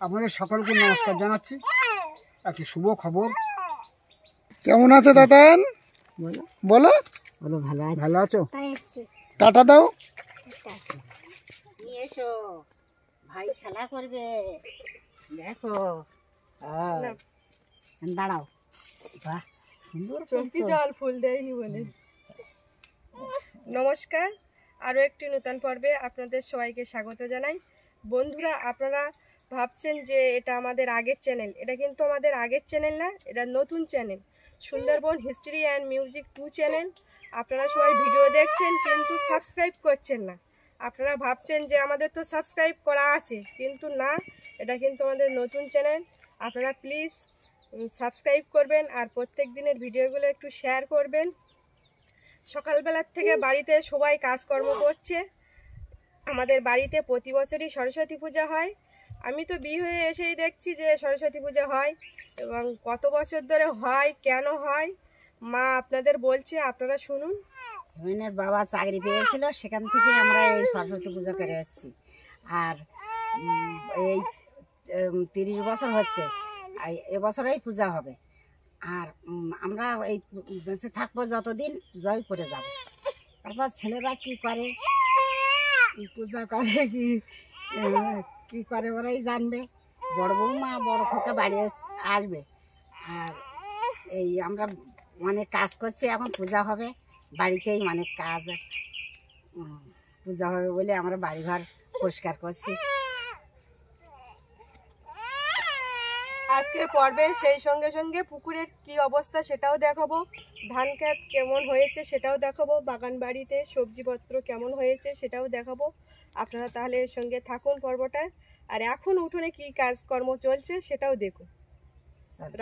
আপনাদের সকলকে নমস্কার জানাচ্ছি। একটি শুভ খবর। কেমন আছো দাদান বলো। বলো ভালো ভালো আছো? টাটা দাও। নিয়ে এসো। ভাই খেলা করবে। দেখো। দাঁড়াও। বাহ সুন্দর চোখটি জল ফুল দেয়নি বলে। নমস্কার। আরও একটি নূতন পর্বে আপনাদের সবাইকে স্বাগত জানাই। বন্ধুরা আপনারা ভাবছেন যে এটা আমাদের আগের চ্যানেল এটা কিন্তু আমাদের আগের চ্যানেল না, এটা নতুন channel Sundarban history and music two channel আপনারা সবাই ভিডিও দেখছেন, কিন্তু সাবস্ক্রাইব করছেন না। আপনারা ভাবছেন যে আমাদের তো সাবস্ক্রাইব করা আছে, কিন্তু না, এটা কিন্তু আমাদের নতুন চ্যানেল আপনারা প্লিজ সাবস্ক্রাইব করবেন আর প্রত্যেক দিনের ভিডিওগুলো একটু শেয়ার করবেন। সকালবেলার থেকে বাড়িতে সবাই কাজকর্ম করছে। আমাদের বাড়িতে প্রতি বছরই সরস্বতী পূজা হয়। আমি তো বিয়ে হয়ে এসেই দেখছি যে সরস্বতী পূজা হয় এবং কত বছর ধরে হয়, কেন হয়? মা আপনাদের বলছে, আপনারা শুনুন। হেমেনের বাবা চাকরি পেয়েছিল, সেখান থেকে আমরা এই সরস্বতী পুজো করে এসেছি। আর এই তিরিশ বছর হচ্ছে এবছরেই পূজা হবে। আর আমরা এই বেঁচে থাকব যতদিন, জয় করে যাব। তারপর ছেলেরা কি করে? পূজা করে কি? কি করে ওরাই জানবে? বড় বৌমা, বড় খোকা বাড়ি আসবে। আর এই আমরা অনেক কাজ করছি, এখন পূজা হবে। বাড়িতেই অনেক কাজ। পূজা হবে বলে আমরা বাড়িঘর পরিষ্কার করছি। আজকের পর্বে সেই সঙ্গে সঙ্গে পুকুরের কি অবস্থা সেটাও দেখাবো। ধান ক্ষেত কেমন হয়েছে সেটাও দেখাবো। বাগান বাড়িতে সবজিপত্র কেমন হয়েছে সেটাও দেখাবো। আপনারা তাহলে এর সঙ্গে থাকুন পর্বটায়। আর এখন উঠোনে কি কাজকর্ম চলছে সেটাও দেখুন।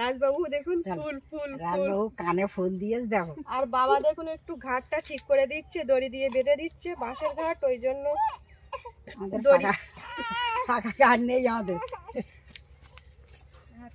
রাজবাবু দেখুন ফুল ফুল রাজবাবু কানে ফুল দিয়েছ দেখো। আর বাবা দেখুন একটু ঘাটটা ঠিক করে দিচ্ছে দড়ি দিয়ে বেঁধে দিচ্ছে বাঁশের ঘাট ওই জন্য দড়ি। ফাঁকা ঘাট নেই আমাদের।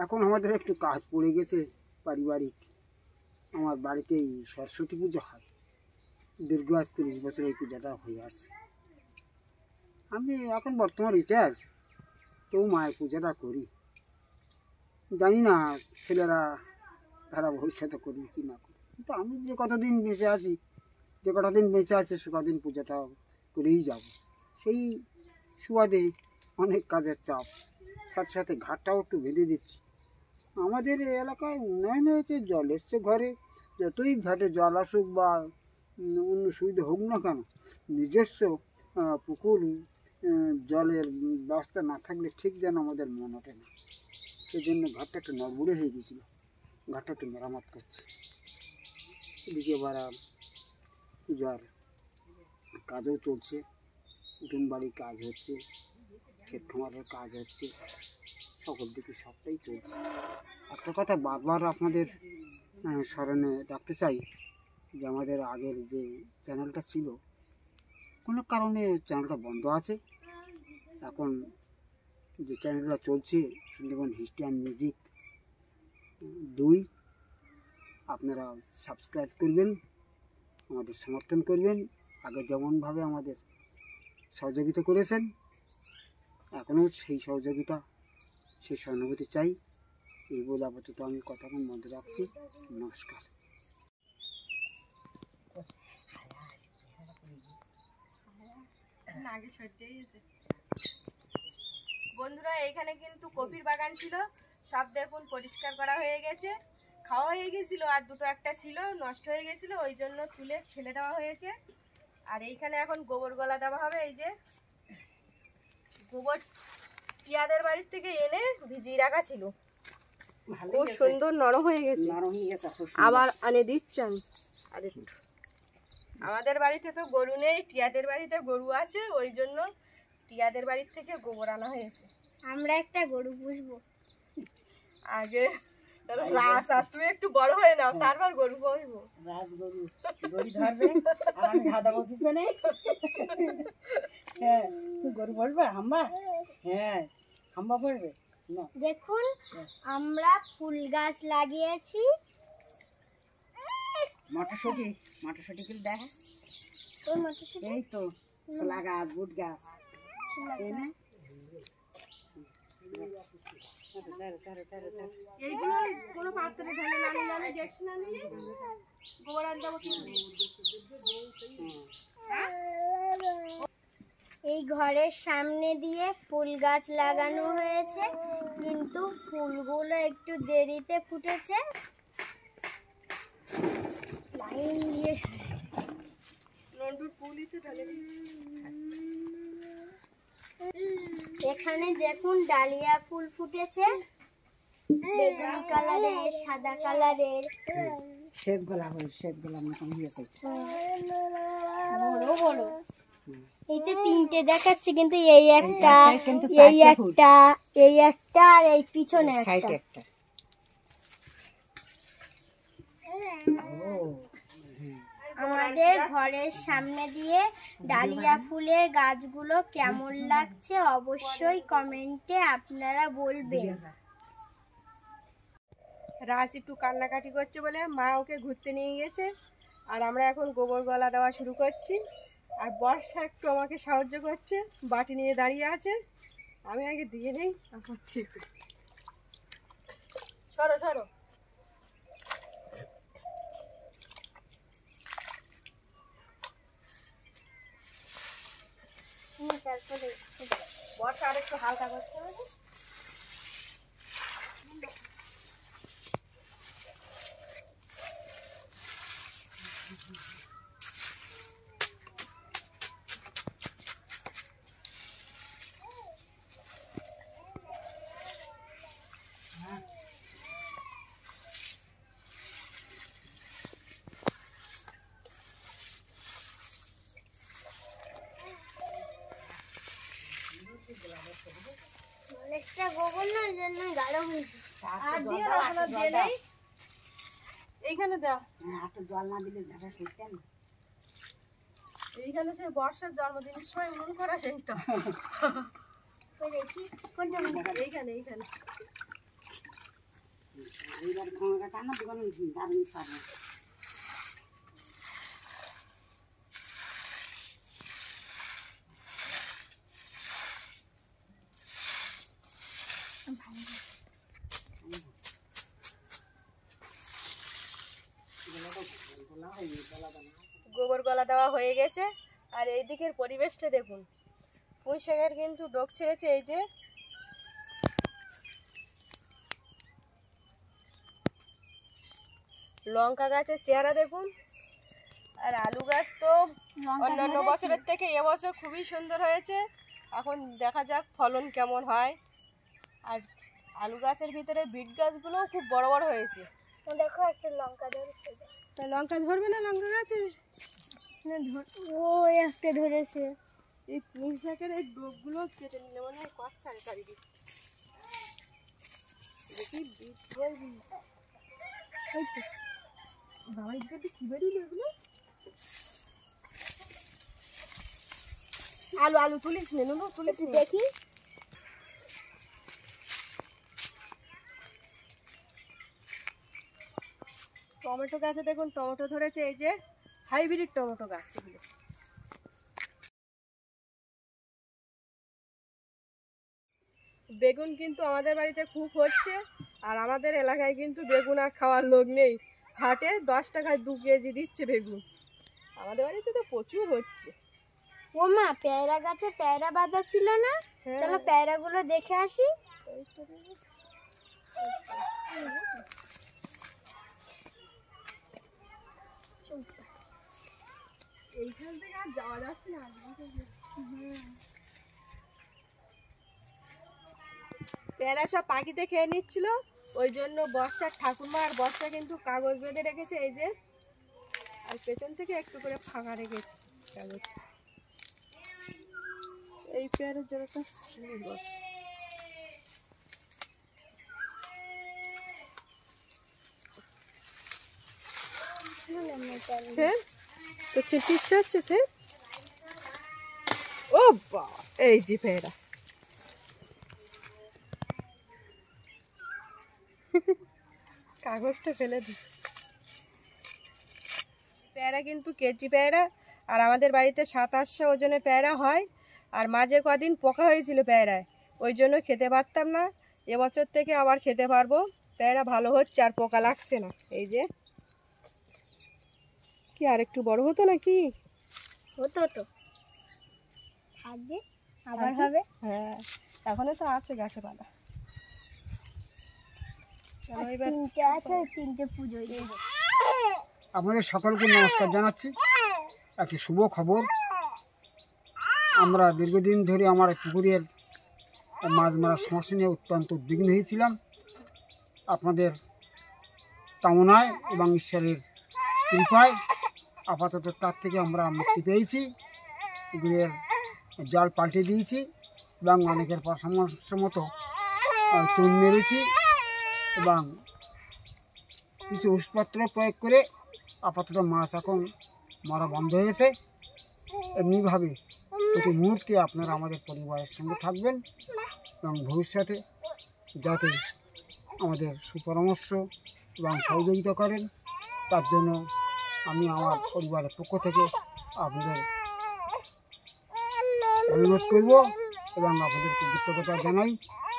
এখন আমাদের একটু কাজ পড়ে গেছে পারিবারিক। আমার বাড়িতেই সরস্বতী পুজো হয়। দীর্ঘ আজ তিরিশ বছর এই পূজাটা হয়ে আসছে। আমি এখন বর্তমান রিটায়ার তবু মায়ের পূজাটা করি। জানি না ছেলেরা তারা ভবিষ্যতে করবে কি না করবে। কিন্তু আমি যে কতদিন বেঁচে আছি, যে কটা দিন বেঁচে আছে, সে কদিন পূজাটা করেই যাব। সেই সুবাদে অনেক কাজের চাপ, সাথে সাথে ঘাটটাও একটু বেঁধে দিচ্ছি। আমাদের এই এলাকায় উন্নয়ন হয়েছে, জল এসছে ঘরে। যতই ঘাটে জল আসুক বা অন্য সুবিধা হোক না কেন, নিজস্ব পুকুর জলের ব্যবস্থা না থাকলে ঠিক যেন আমাদের মন ওঠে না। সেই জন্য ঘাটটা একটু নড়বড়ে হয়ে গেছিল। ঘাটটা একটু মেরামত করছে। এদিকে এবার পূজার কাজও চলছে। উঠোন বাড়ির কাজ হচ্ছে, ক্ষেত খামারের কাজ হচ্ছে। সকল দিকে সবটাই চলছে। একটা কথা বারবার আপনাদের স্মরণে রাখতে চাই যে আমাদের আগের যে চ্যানেলটা ছিল, কোনো কারণে চ্যানেলটা বন্ধ আছে। এখন যে চ্যানেলটা চলছে, সুন্দরবন হিস্ট্রি অ্যান্ড মিউজিক দুই, আপনারা সাবস্ক্রাইব করবেন, আমাদের সমর্থন করবেন, আগে যেমনভাবে আমাদের সহযোগিতা করেছেন, এখনও সেই সহযোগিতা সেই সহানুভূতি চাই। এই বলে আপাতত আমি কথা এখন বন্ধ রাখছি। নমস্কার। বন্ধুরা, এইখানে কিন্তু কপির বাগান ছিল। সব দেখুন, পরিষ্কার করা হয়ে গেছে। খাওয়া হয়ে গেছিল, আর দুটো একটা ছিল, নষ্ট হয়ে গেছিল, ওই জন্য তুলে ফেলে দেওয়া হয়েছে। আর এইখানে এখন গোবর গলা দেওয়া হবে, এই যে। গোবর টিয়াদের বাড়ির থেকে এনে ভিজিয়ে রাখা ছিল। খুব সুন্দর নরম হয়ে গেছে। আবার আনে দিচ্ছি আমি। আর একটু। আমাদের বাড়িতে তো গরু নেই টিয়াদের বাড়িতে গরু আছে ওই জন্য টিয়াদের বাড়ির থেকে গোবর আনা হয়েছে। আমরা একটা গরু পুষবো। আগে রাস আর তুমি একটু বড় হয়ে নাও তারপর গরু বলব রাজ গরু গরু ধরবে আর আমি পিছনে হ্যাঁ তুই গরু হাম্বা? হ্যাঁ। হাম্বা পড়বে? না। দেখুন আমরা ফুল গাছ লাগিয়েছি। মটরশুঁটি মটরশুঁটি গুলো দেখা। এই তো ছোলা গাছ বুট গাছ। কোনো পাত্রে দেখছি গোবর আনতে এই ঘরের সামনে দিয়ে ফুল গাছ লাগানো হয়েছে কিন্তু ফুলগুলো একটু দেরিতে ফুটেছে। লাইন দিয়ে এখানে দেখুন ডালিয়া ফুল ফুটেছে বেগুন কালারের সাদা কালারের। শ্বেত গোলা হল শ্বেত গোলা মতন হয়েছে। বড় বড়। এইতে তিনটে দেখাচ্ছে কিন্তু এই একটা কিন্তু এই একটা এই একটা আর এই পিছনে একটা। একটা। আমাদের ঘরের সামনে দিয়ে ডালিয়া ফুলের গাছগুলো কেমন লাগছে অবশ্যই কমেন্টে আপনারা বলবেন। রাজ একটু কান্নাকাটি করছে বলে মা ওকে ঘুরতে নিয়ে গেছে। আর আমরা এখন গোবর গলা দেওয়া শুরু করছি। আর বর্ষা একটু আমাকে সাহায্য করছে বাটি নিয়ে দাঁড়িয়ে আছে। আমি আগে দিয়ে নেই ঠিক হুম, তারপরে বর্ষা আর একটু হালকা করতে হবে গোবর না ওই জন্য গাঢ় হয়ে গেছে। আর দিয়ে না কোনো দিয়ে নেই এইখানে দাও। একটু জল না দিলে ঝাঁটা শুকতে না। এইখানে সেই বর্ষার জন্মদিনের সময় মন করা সেইটা দেখি কোনটা? এইখানে এইখানে। এইবার দোকানে দারুণ সারা গোবর গলা দেওয়া হয়ে গেছে। আর এই দিকের পরিবেশটা দেখুন। পুঁই শাকের কিন্তু ডোক ছেড়েছে এই যে। লঙ্কা গাছের চেহারা দেখুন। আর আলু গাছ তো অন্যান্য বছরের থেকে এবছর খুবই সুন্দর হয়েছে। এখন দেখা যাক ফলন কেমন হয়। আর আলু গাছের ভিতরে বিট গাছগুলোও খুব বড় বড় হয়েছে। দেখো একটা লঙ্কা ধরেছে। তা লঙ্কা ধরবে না লঙ্কা গাছে? ও একটা ধরেছে। এই পুঁই শাকের এই ডোকগুলো কেটে নিলে মনে হয় কচ্ছা রে চারিদিক দেখি বিট বল বিট। এই তো। বাবা এদিকে কি বেরিয়ে এগুলো? আলু আলু তুলিস নে নুনু তুলিস দেখি। টমেটো গাছে দেখুন টমেটো ধরেছে এই যে হাইব্রিড টমেটো গাছ এগুলো। বেগুন কিন্তু আমাদের বাড়িতে খুব হচ্ছে আর আমাদের এলাকায় কিন্তু বেগুন আর খাওয়ার লোক নেই। হাটে দশ টাকায় দু কেজি দিচ্ছে বেগুন। আমাদের বাড়িতে তো প্রচুর হচ্ছে। ও মা পেয়ারা গাছে পেয়ারা বাঁধা ছিল না? হ্যাঁ। চলো পেয়ারা গুলো দেখে আসি। এইখান থেকে আর যাওয়া যাচ্ছে না প্যারা সব পাখিতে খেয়ে নিচ্ছিল ওই জন্য বর্ষার ঠাকুমা আর বর্ষা কিন্তু কাগজ বেঁধে রেখেছে এই যে। আর পেছন থেকে একটু করে ফাঁকা রেখেছে কাগজ। এই পেয়ারের জোড়াটা বস বর্ষা ইচ্ছে হচ্ছে ছে ও বা এই যে পেয়ারা কাগজটা ফেলে দি পেয়ারা কিন্তু কেজি পেয়ারা, আর আমাদের বাড়িতে সাত আটশো ওজনের পেয়ারা হয়, আর মাঝে কদিন পোকা হয়েছিল পেয়ারায়, ওই জন্য খেতে পারতাম না। এবছর থেকে আবার খেতে পারব। পেয়ারা ভালো হচ্ছে আর পোকা লাগছে না, এই যে। কি আর একটু বড় হতো নাকি? হতো তো। থাকবে আবার হবে। হ্যাঁ এখনও তো আছে গাছে পালা। এবার তিনটে আছে তিনটে পুজোয় দেবো আপনাদের সকলকে নমস্কার জানাচ্ছি। একটি শুভ খবর। আমরা দীর্ঘদিন ধরে আমার পুকুরের মাছ মারার সমস্যা নিয়ে অত্যন্ত উদ্বিগ্ন হয়েছিলাম। আপনাদের কামনায় এবং ঈশ্বরের কৃপায় আপাতত তার থেকে আমরা মুক্তি পেয়েছি। পুকুরের জাল পাল্টে দিয়েছি। এবং অনেকের পরামর্শ মতো চুন মেরেছি। এবং কিছু ওষুধপত্র প্রয়োগ করে আপাতত মাছ এখন মারা বন্ধ হয়েছে। এমনিভাবে প্রতি মুহূর্তে আপনারা আমাদের পরিবারের সঙ্গে থাকবেন। এবং ভবিষ্যতে যাতে আমাদের সুপরামর্শ এবং সহযোগিতা করেন, তার জন্য আমি আমার পরিবারের পক্ষ থেকে আপনাদের অনুরোধ করব এবং আপনাদেরকে কৃতজ্ঞতা জানাই।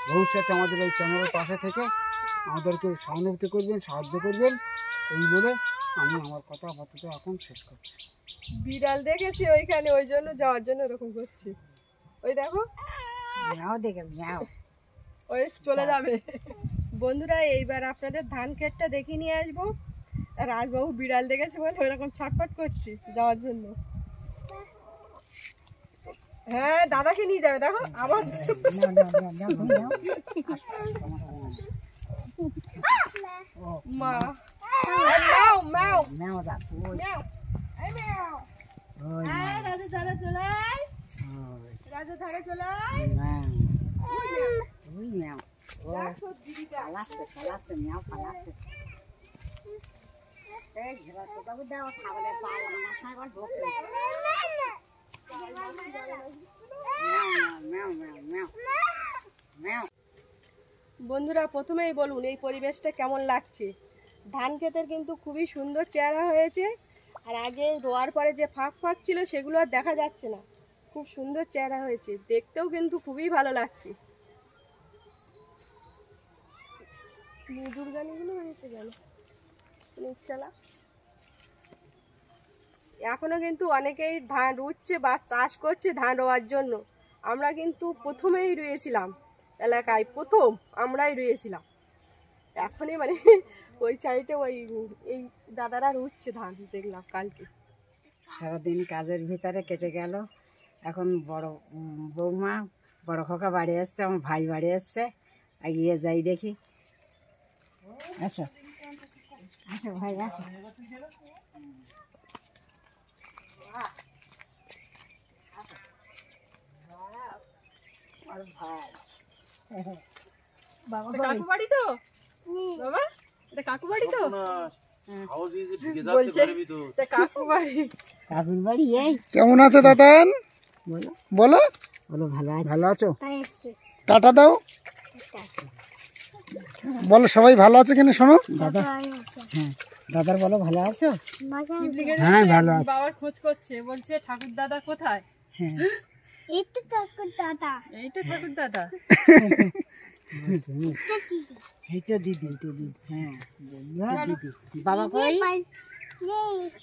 ভবিষ্যতে আমাদের এই চ্যানেলের পাশে থেকে আমাদেরকে সহানুভূতি করবেন সাহায্য করবেন। এই বলে আমি আমার কথা আপাতত এখন শেষ করছি। বিড়াল দেখেছি ওইখানে ওই জন্য যাওয়ার জন্য এরকম করছি। ওই দেখো। ম্যাও দেখে ম্যাও ওই চলে যাবে। বন্ধুরা এইবার আপনাদের ধান ক্ষেতটা দেখিয়ে নিয়ে আসব। রাজবাবু বিড়াল দেখেছে বলে ওইরকম ছটফট করছি যাওয়ার জন্য। হ্যাঁ দাদাকে নিয়ে যাবে দেখো আবার মা। ম্যাও ম্যাও ম্যাও। যাচ্ছে ম্যাও। এই ম্যাও। ওই এই ধারে চলে আয়। ওই। ধারে চলে আয়। ম্যাও। ওই ম্যাও। ও দেখো দিদিটা। পালাচ্ছে পালাচ্ছে ম্যাও পালাচ্ছে। বন্ধুরা, প্রথমেই বলুন, এই পরিবেশটা কেমন লাগছে? ধান ক্ষেতের কিন্তু খুবই সুন্দর চেহারা হয়েছে, আর আগে রোয়ার পরে যে ফাঁক ফাঁক ছিল, সেগুলো আর দেখা যাচ্ছে না। খুব সুন্দর চেহারা হয়েছে, দেখতেও কিন্তু খুবই ভালো লাগছে। মধুর গানগুলো হয়েছে কেন? রিক্সালা এখনও কিন্তু অনেকেই ধান রুচ্ছে বা চাষ করছে ধান রোয়ার জন্য। আমরা কিন্তু প্রথমেই রুয়েছিলাম এলাকায়, প্রথম আমরাই রয়েছিলাম। এখনই মানে ওই সাইডে ওই, এই দাদারা রুচ্ছে ধান, দেখলাম কালকে। সারাদিন কাজের ভিতরে কেটে গেল। এখন বড় বৌমা, বড় খোকা বাড়ি এসছে, আমার ভাই বাড়ি এসছে। এগিয়ে যাই দেখি। আসো। আসো ভাই, আসো। কাকু বাড়ি তো? বাবা এটা কাকু বাড়ি তো? বলছে এটা কাকু বাড়ি। কাকুর বাড়ি এই। কেমন আছো দাদান বলো। বলো। বলো ভালো ভালো আছো? টাটা দাও। বলো সবাই ভালো আছে কিনা শোনো? দাদা হ্যাঁ। দাদার বলো ভালো আছো? হ্যাঁ ভালো আছে। বাবার খোঁজ করছে বলছে ঠাকুর দাদা কোথায়? হ্যাঁ। এই তো দাদা এইটা ঠাকুর দাদা। এই তো দিদি। এই তো দিদি হ্যাঁ হ্যাঁ, দিদি বাবা কই?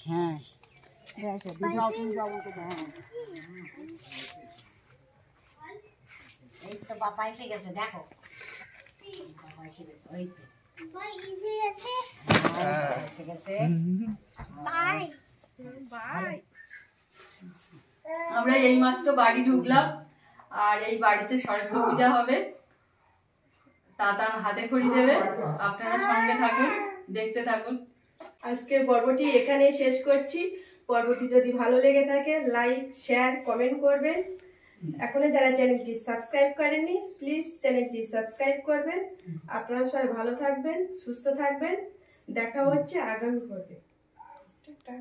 হ্যাঁ। এসো, দিদি ওকে দাও, হ্যাঁ। এই তো বাবা এসে গেছে দেখো। বাবা এসে গেছে ওই তো। আমরা এইমাত্র বাড়ি ঢুকলাম, আর এই বাড়িতে সরস্বতী পূজা হবে। তাতান হাতে খড়ি দেবে, আপনারা সঙ্গে থাকুন, দেখতে থাকুন। আজকে পর্বটি এখানে শেষ করছি। পর্বটি যদি ভালো লেগে থাকে লাইক শেয়ার কমেন্ট করবেন। এখনও যারা চ্যানেলটি সাবস্ক্রাইব করেননি প্লিজ চ্যানেলটি সাবস্ক্রাইব করবেন। আপনারা সবাই ভালো থাকবেন, সুস্থ থাকবেন। দেখা হচ্ছে আগামী পর্বে। টাটা।